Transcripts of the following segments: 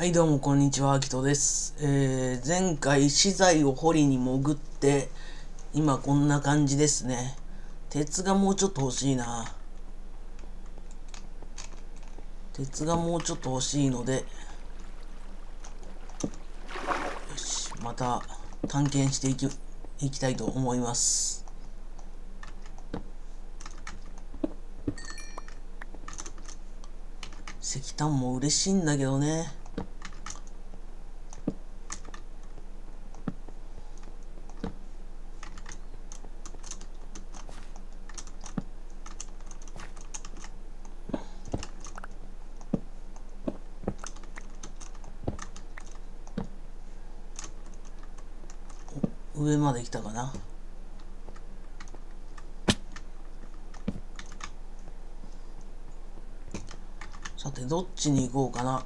はいどうもこんにちは、あきとです。えー、前回資材を掘りに潜って、今こんな感じですね。鉄がもうちょっと欲しいな。鉄がもうちょっと欲しいので、よし、また探検していき、いきたいと思います。石炭も嬉しいんだけどね。上まで来たかなさてどっちに行こうかな。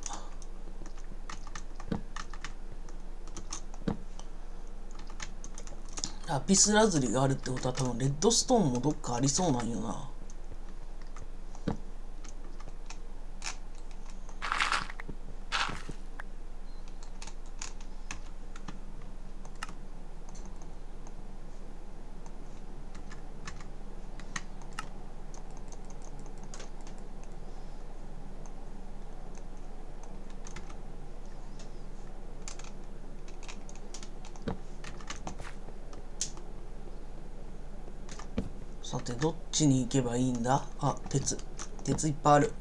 ラピスラズリがあるってことは多分レッドストーンもどっかありそうなんよなさてどっちに行けばいいんだ。あ鉄鉄いっぱいある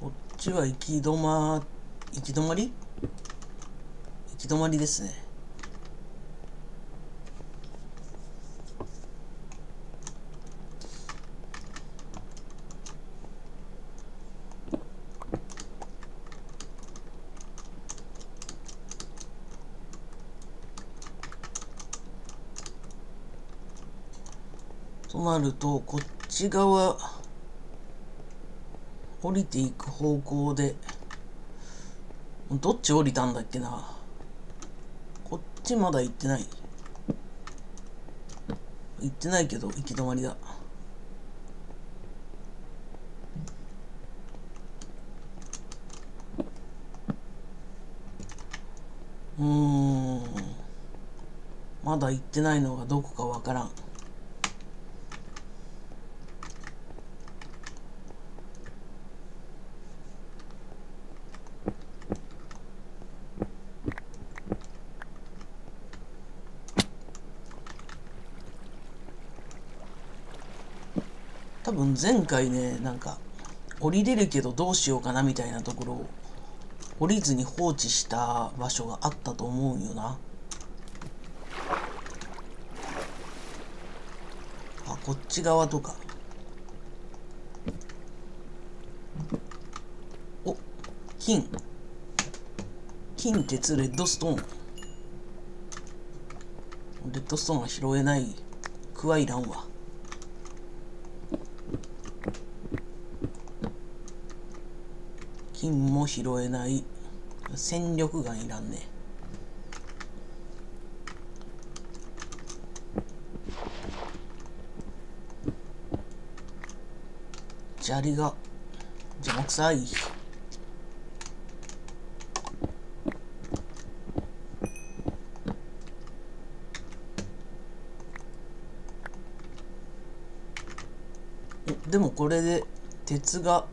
こっちは行き止ま行き止まり？行き止まりですね。となるとこっち側降りていく方向でどっち降りたんだっけな？こっちまだ行ってない。行ってないけど行き止まりだ。うーん。まだ行ってないのがどこかわからん。多分前回ねなんか降りれるけどどうしようかなみたいなところを降りずに放置した場所があったと思うよな。あこっち側とか。お金。金鉄レッドストーン。レッドストーンは拾えない。クワイランは金も拾えない。戦力眼いらんね。砂利が邪魔くさい。でもこれで鉄が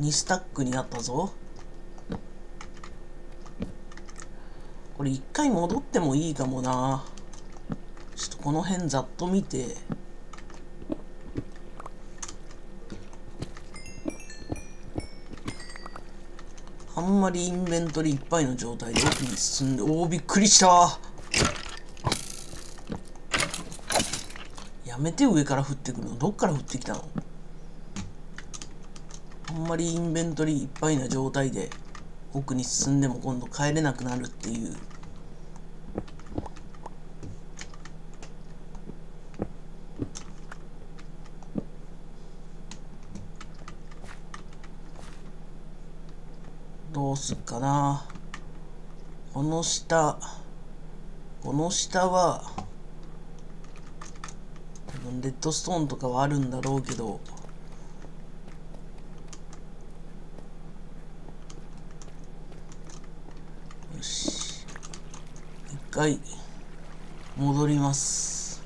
2スタックになったぞ。これ一回戻ってもいいかもな。ちょっとこの辺ざっと見て。あんまりインベントリーいっぱいの状態で奥に進んでおおびっくりした。やめて上から降ってくるの。どっから降ってきたの？んまりインベントリーいっぱいな状態で奥に進んでも今度帰れなくなるっていう。どうすっかな。この下この下はレッドストーンとかはあるんだろうけど回戻ります。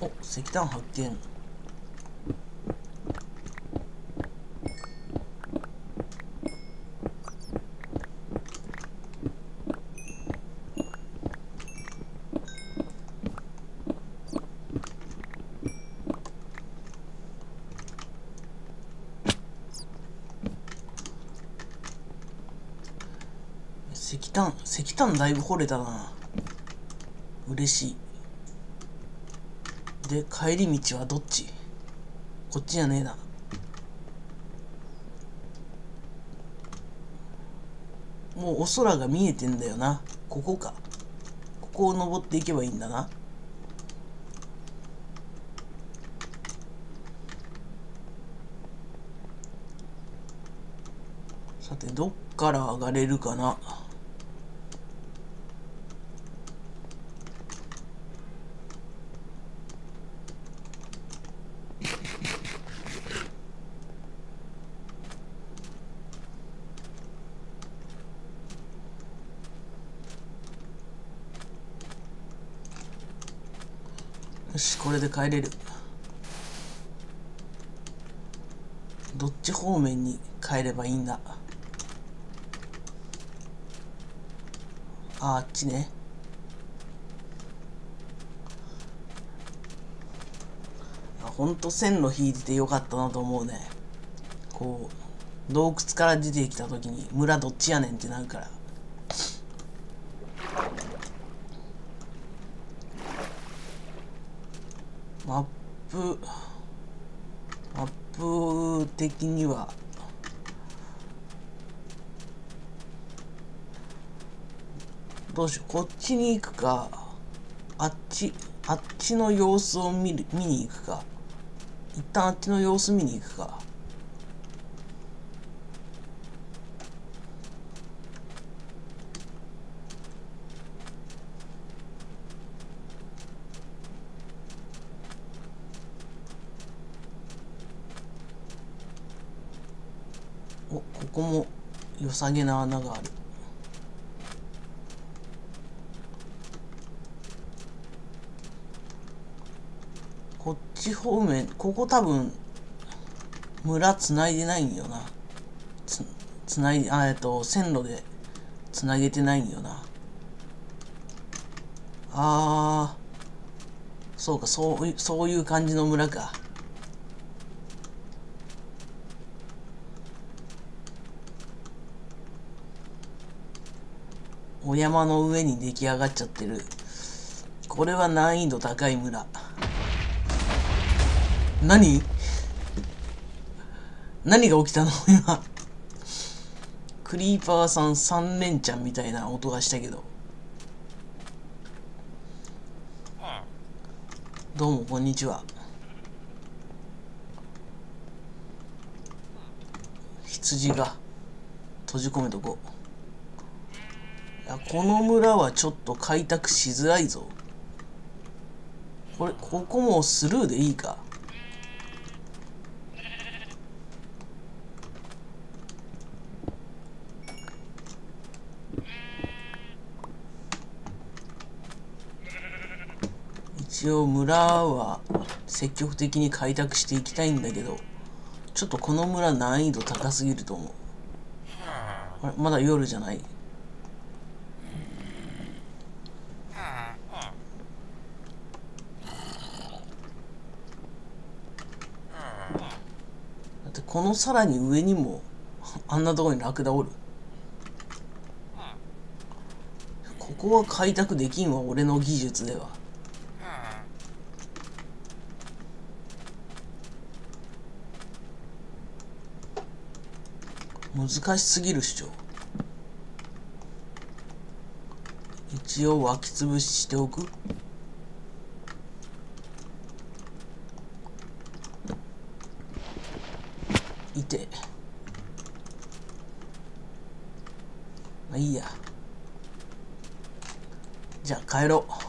お石炭発見石炭石炭だいぶ掘れたな。嬉しい。で帰り道はどっち？こっちじゃねえな。もうお空が見えてんだよな。ここか。ここを登っていけばいいんだな。さてどっから上がれるかなよしこれで帰れる。どっち方面に帰ればいいんだ？ああっちね。ほんと線路引いててよかったなと思うね。こう洞窟から出てきた時に村どっちやねんってなるからマップマップ的にはどうしようこっちに行くかあっちあっちの様子を見る見に行くか。一旦あっちの様子見に行くかおここも良さげな穴がある。こっち方面ここ多分村つないでないんよな。つつないあえっと線路でつなげてないんよな。あーそうかそうそういう感じの村か。山の上に出来上がっちゃってる。これは難易度高い村。何？何が起きたの？今。クリーパーさん三連チャンみたいな音がしたけど。どうもこんにちは。羊が閉じ込めとこう。この村はちょっと開拓しづらいぞ。これここもスルーでいいか。一応村は積極的に開拓していきたいんだけどちょっとこの村難易度高すぎると思う。あれまだ夜じゃないだってこのさらに上にもあんなところにラクダおる？ここは開拓できんわ俺の技術では。難しすぎる主張一応湧き潰ししておく。いて。まあいいや。じゃあ帰ろう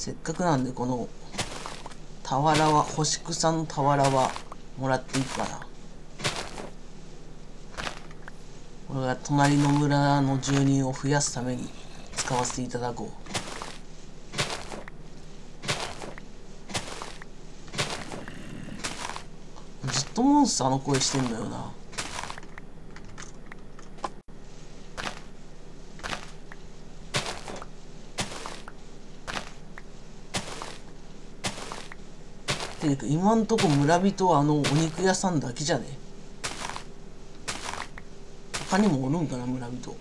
せっかくなんでこの俵は干し草の俵はもらっていいかな。これが隣の村の住人を増やすために使わせていただこう。ずっとモンスターの声してんだよな。ていうか今んとこ村人はあのお肉屋さんだけじゃね？他にもおるんかな村人よ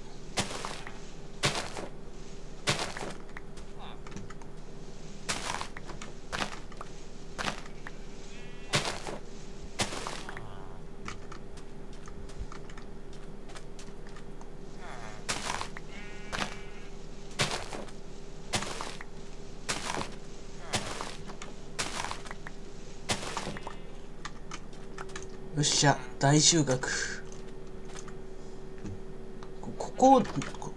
っしゃ大収穫こここ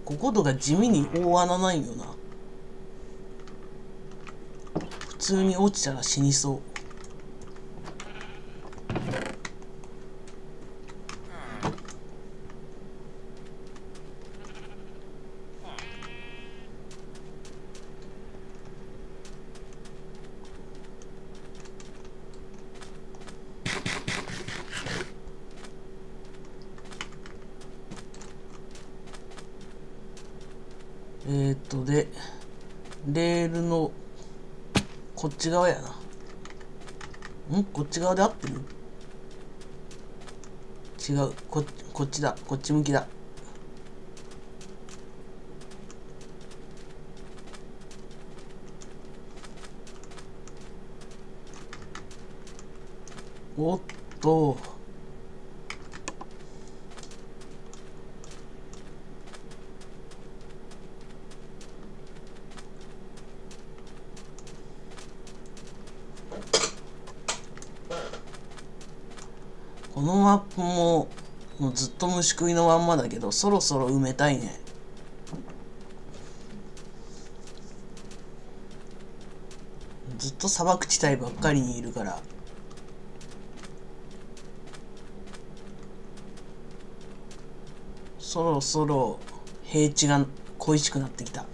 こことか地味に大穴ないよな。普通に落ちたら死にそう。でレールのこっち側やな。ん？こっち側で合ってる？違う。ここっちだ。こっち向きだ。おっとこのマップももうずっと虫食いのまんまだけどそろそろ埋めたいね。ずっと砂漠地帯ばっかりにいるから。そろそろ平地が恋しくなってきた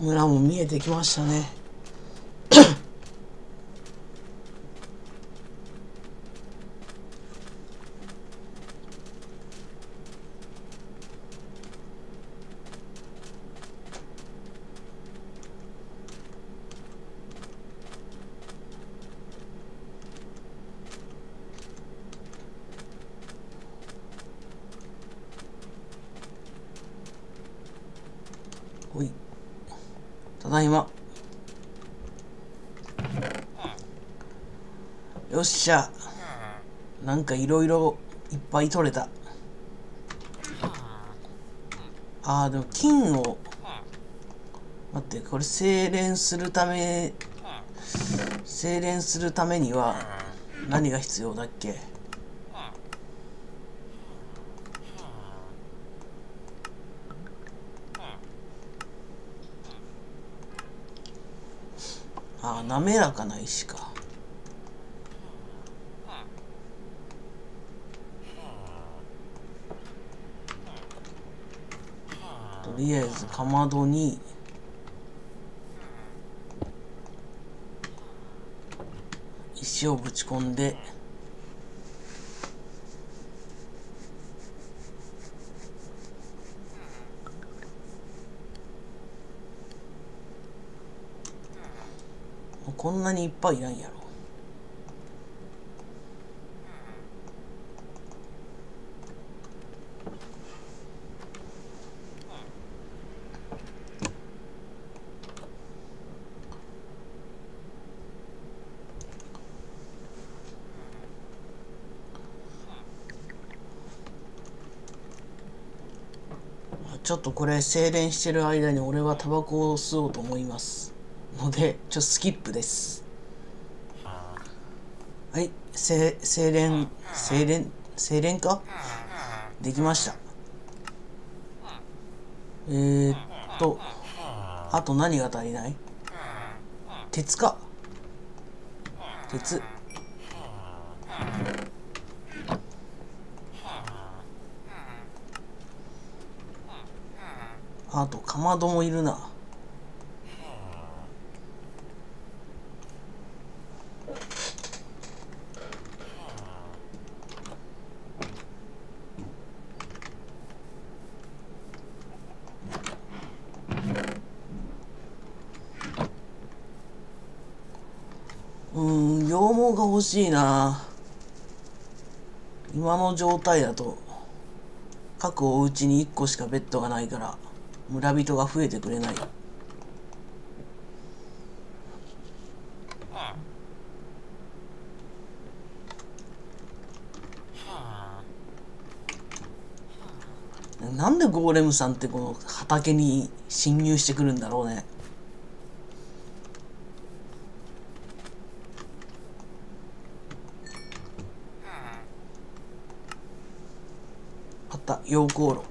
村も見えてきましたねほいただいまよっしゃ。なんかいろいろいっぱい取れた。あーでも金を。待ってこれ精錬するため精錬するためには何が必要だっけ？滑らかな石か。とりあえずかまどに。石をぶち込んで。なにいっぱいいらんやろ。ちょっとこれ精錬してる間に俺はタバコを吸おうと思います。のでちょっとスキップです。はい。精精錬精錬精錬か？できました。えー、っとあと何が足りない？鉄か？鉄。あとかまどもいるなうん羊毛が欲しいな。今の状態だと各お家に1個しかベッドがないから村人が増えてくれない。なんでゴーレムさんってこの畑に侵入してくるんだろうねあった溶鉱炉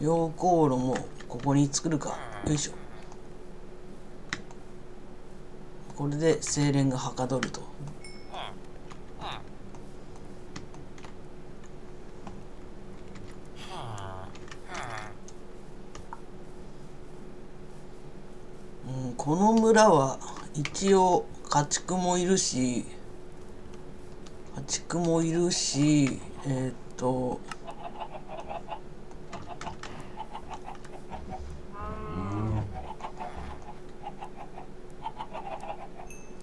溶鉱炉もここに作るか。よいしょ。これで精錬がはかどると。うんこの村は一応家畜もいるし家畜もいるしえー、っと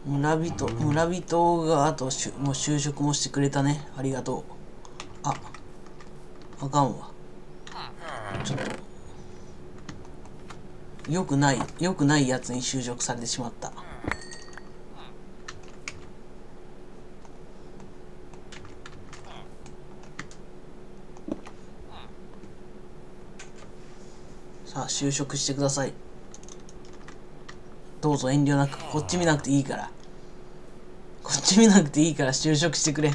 村人村人があとしゅもう就職もしてくれたね。ありがとう。ああかんわ。ちょっとよくないよくないやつに就職されてしまったさあ就職してください。どうぞ遠慮なく。こっち見なくていいから。こっち見なくていいから就職してくれ。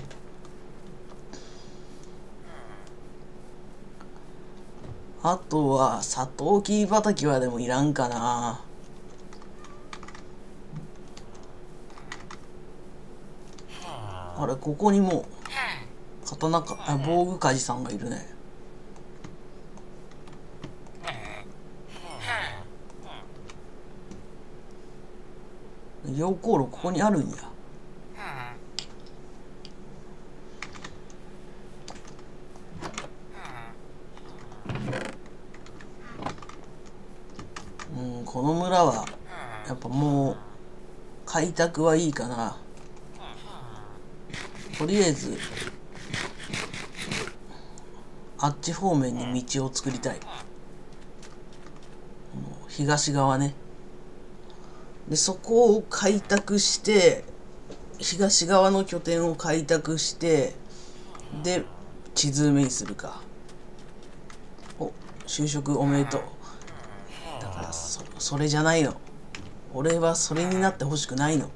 あとはサトウキビ畑はでもいらんかな。あれここにも刀かあ防具鍛冶さんがいるね。溶鉱炉ここにあるんや。うんこの村はやっぱもう開拓はいいかな。とりあえずあっち方面に道を作りたい。東側ね。でそこを開拓して東側の拠点を開拓してで地図埋めにするか。お就職おめでとう。だからそそれじゃないの。俺はそれになってほしくないの。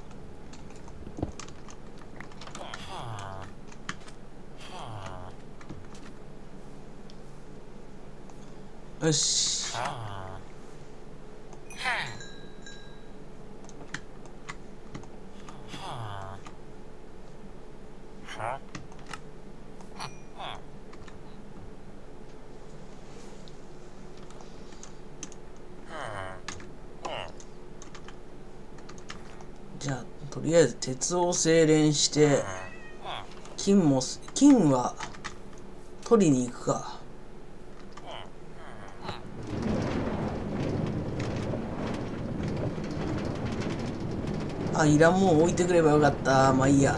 よし。りあえず鉄を精錬して金も金は取りに行くか。あいらんもん置いてくればよかった。まあいいや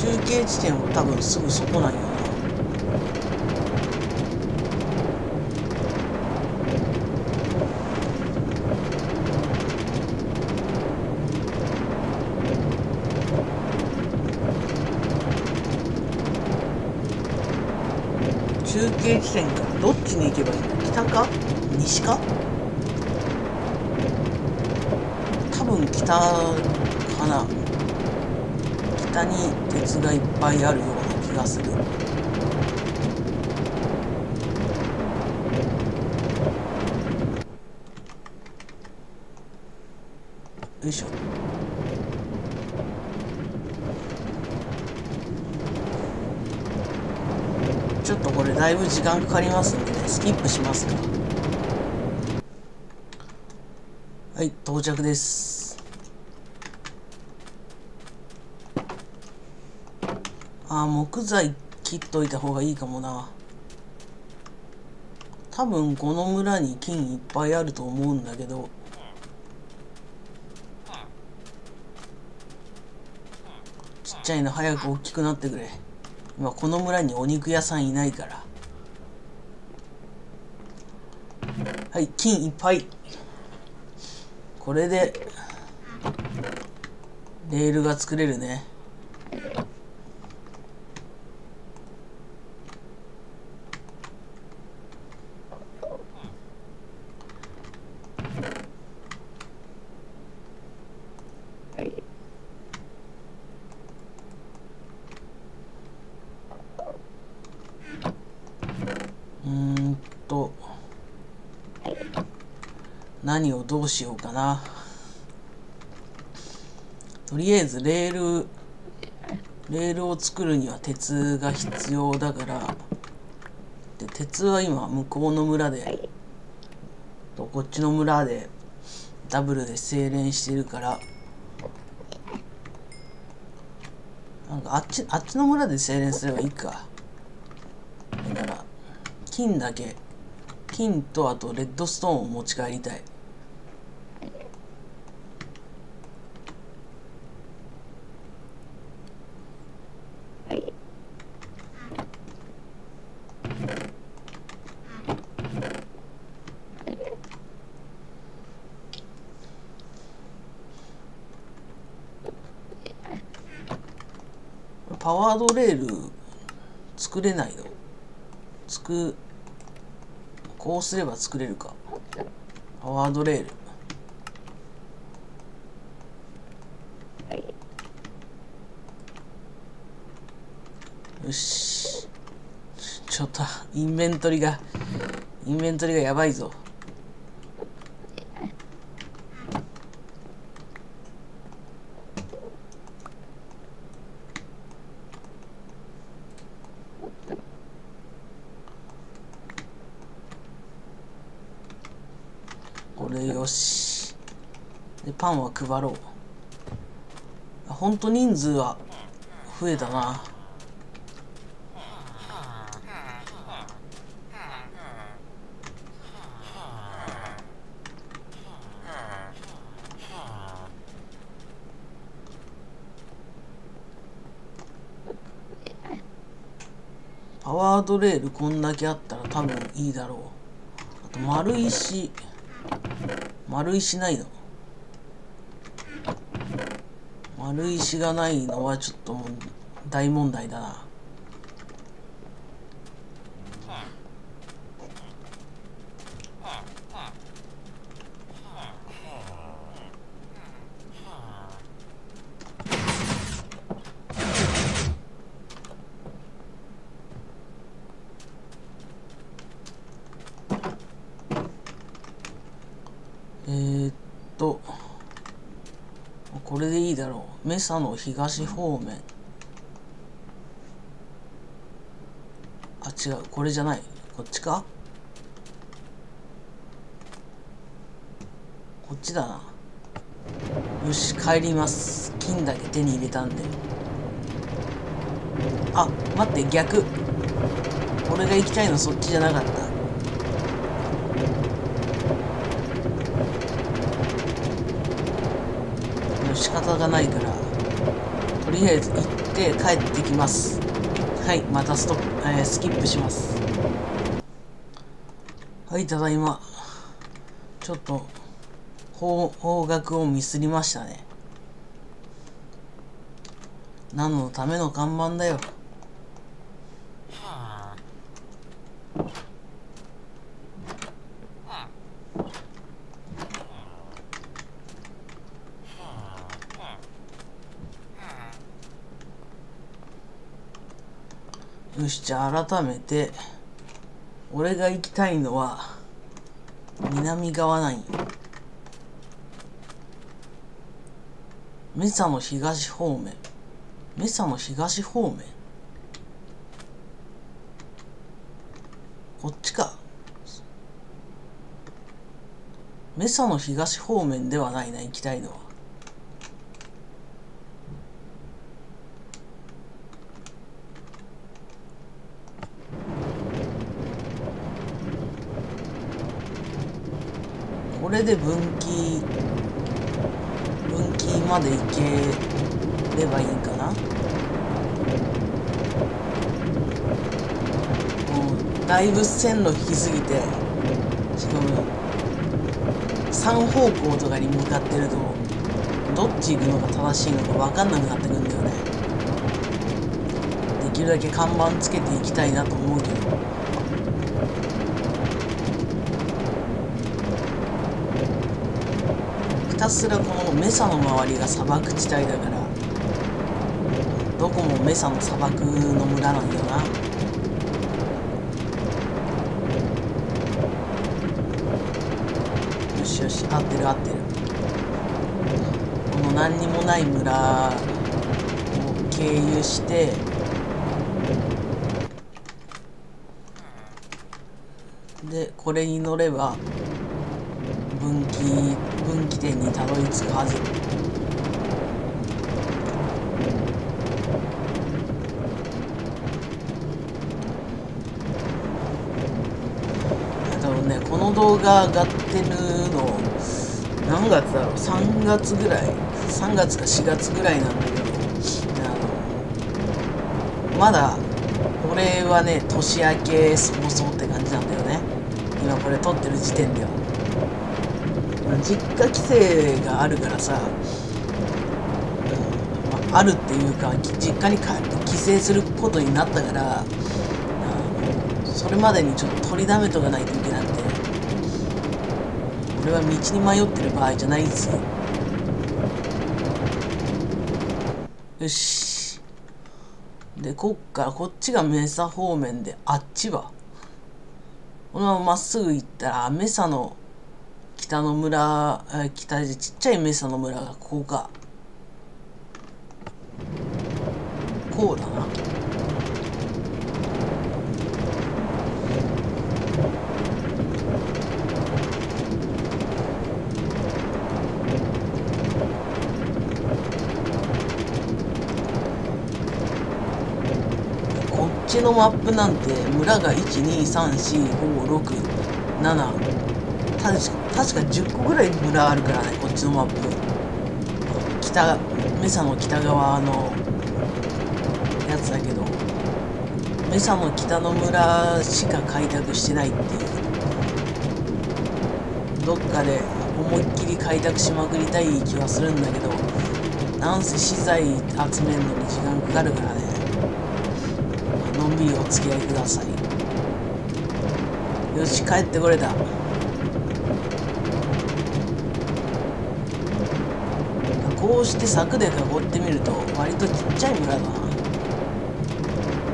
中継地点は多分すぐそこなんよな中継地点からどっちに行けばいいの北か？西か？多分北かな。北に鉄がいっぱいあるような気がするよいしょちょっとこれだいぶ時間かかりますんでスキップしますか。はい到着です。あ木材切っといた方がいいかもな。多分この村に金いっぱいあると思うんだけど。ちっちゃいの早く大きくなってくれ。今この村にお肉屋さんいないから。はい金いっぱい。これでレールが作れるねうーんと何をどしようかな。とりあえずレールレールを作るには鉄が必要だから。で鉄は今向こうの村でとこっちの村でダブルで精錬してるから。なんかあっちあっちの村で精錬すればいいか。だから金だけ。金とあとレッドストーンを持ち帰りたい。パワードレール作れないの？つくこうすれば作れるか。パワードレール。よし。ちょっとインベントリがインベントリがやばいぞこれよしでパンは配ろう。ほんと人数は増えたな。パワードレールこんだけあったら多分いいだろう。あと丸石。丸石ないの丸石がないのはちょっと大問題だな。だろうメサの東方面。あ違う。これじゃない。こっちか？こっちだな。よし帰ります。金だけ手に入れたんで。あ待って逆。俺が行きたいのそっちじゃなかった。よ仕方がないから。とりあえず行って帰ってきます。はいまたストップ、えー、スキップします。はいただいま。ちょっと方方角をミスりましたね。何のための看板だよよしじゃあ改めて俺が行きたいのは南側なんよ。メサの東方面。メサの東方面。こっちか。メサの東方面ではないな行きたいのはこれで分岐分岐まで行ければいいんかな？もうだいぶ線路引きすぎてしかも3方向とかに向かってるとどっち行くのが正しいのか分かんなくなってくんだよね。できるだけ看板つけていきたいなと思うけど。すらこのメサの周りが砂漠地帯だからどこもメサの砂漠の村なんだよな。よしよし合ってる合ってる。この何にもない村を経由してでこれに乗れば分岐分岐点にたどり着くはず多分ねこの動画上がってるの何月だろう？3月ぐらい。3月か4月ぐらいなんだけどあのまだ俺はね年明け早々って感じなんだよね。今これ撮ってる時点では。実家規制があるからさ、うんあ、るっていうか実家に帰って帰省することになったからそれまでにちょっと取りだめとかないといけなくて俺は道に迷ってる場合じゃないんですよ。よし。でこっからこっちがメサ方面であっちはこのまままっすぐ行ったらメサの北の村北でちっちゃいメサの村がここか。こうだな。こっちのマップなんて村が1234567確か。確か10個ぐらい村あるからねこっちのマップ。北メサの北側のやつだけどメサの北の村しか開拓してないっていう。どっかで思いっきり開拓しまくりたい気はするんだけどなんせ資材集めるのに時間かかるからね。のんびりお付き合いください。よし帰ってこれた。こうして柵で囲ってみると割とちっちゃい村だな。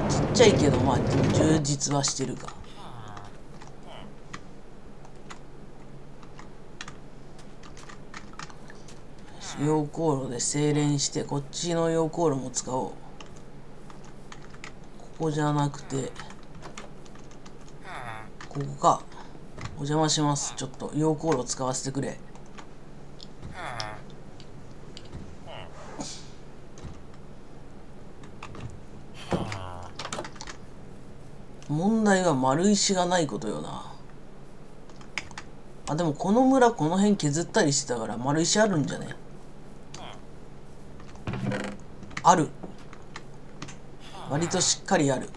ちっちゃいけどまあでも充実はしてるか。溶鉱炉で精錬してこっちの溶鉱炉も使おう。ここじゃなくてここか。お邪魔します。ちょっと溶鉱炉使わせてくれ。問題は丸石がないことよな。あでもこの村この辺削ったりしてたから丸石あるんじゃね？ある。割としっかりある。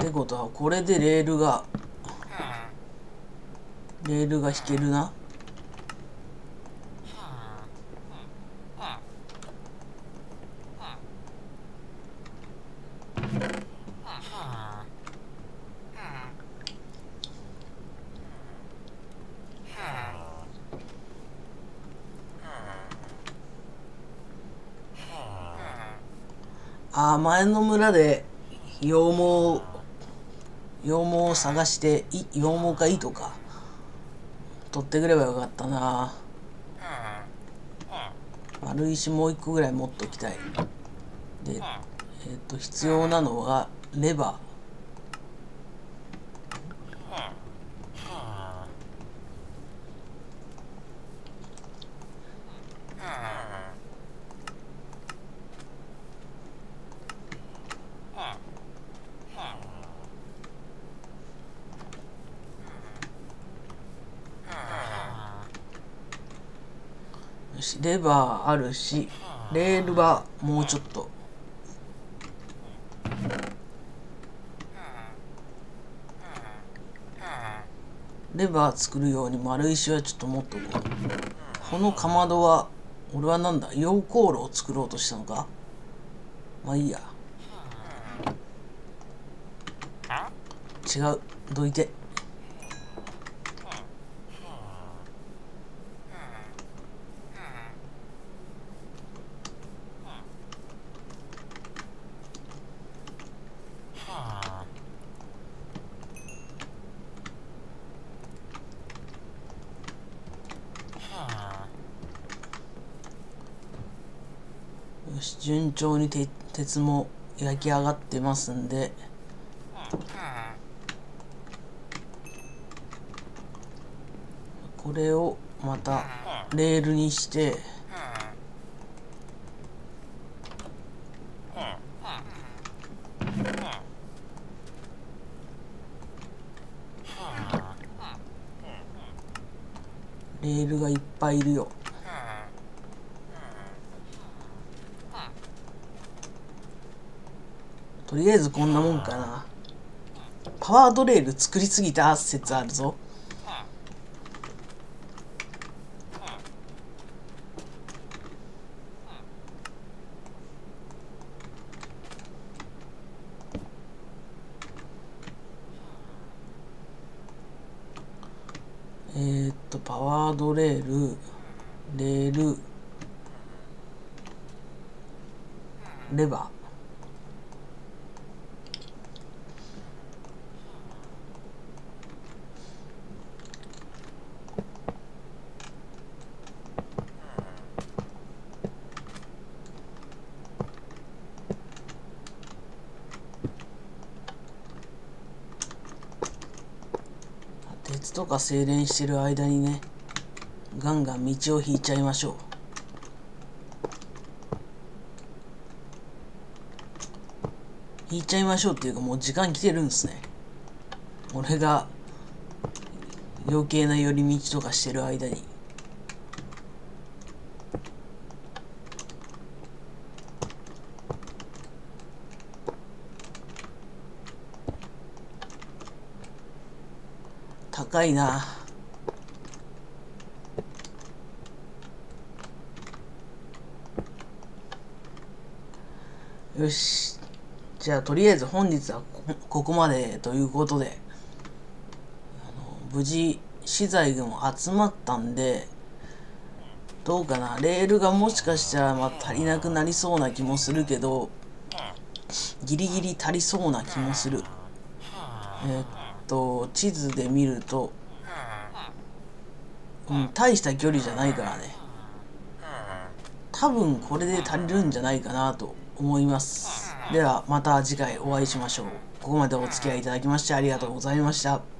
ってことはこれでレールがレールが引けるなあー前の村で羊毛羊毛を探してい羊毛か糸か取ってくればよかったな。丸石もう一個ぐらい持っときたい。でえっ、と必要なのはレバー。レバーあるしレールはもうちょっと。レバー作るように丸石はちょっと持っとこう。このかまどは俺はなんだ溶鉱炉を作ろうとしたのか？まあいいや。違う。どいて。し順調に鉄も焼き上がってますんで。これをまたレールにして。レールがいっぱいいるよ。とりあえずこんなもんかな。パワードレール作りすぎた説あるぞえー、っとパワードレールレールレバー鉄とか精錬してる間にねガンガン道を引いちゃいましょう。引いちゃいましょうっていうかもう時間来てるんですね。俺が余計な寄り道とかしてる間に。高いな。よし。じゃあとりあえず本日はここまでということで。あの無事資材がも集まったんでどうかな。レールがもしかしたらまあ足りなくなりそうな気もするけどギリギリ足りそうな気もする。えーっと地図で見ると、うん、大した距離じゃないからね。多分これで足りるんじゃないかなと思います。ではまた次回お会いしましょう。ここまでお付き合いいただきましてありがとうございました